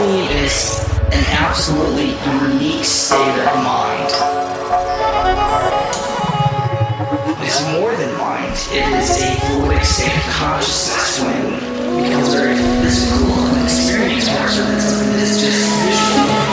Between is an absolutely unique state of mind. It's more than mind, it is a fluid state of consciousness when it becomes very physical and experience more so than something that's just visual.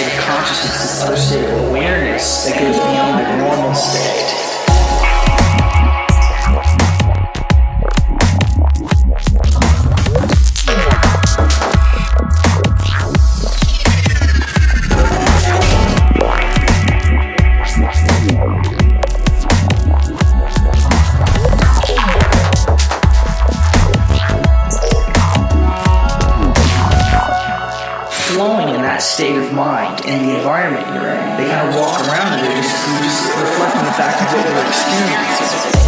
State of consciousness, this other state of awareness that goes beyond the normal state. Environment you're in. They kind of walk around and they're just, just reflecting the fact of what they're experiencing.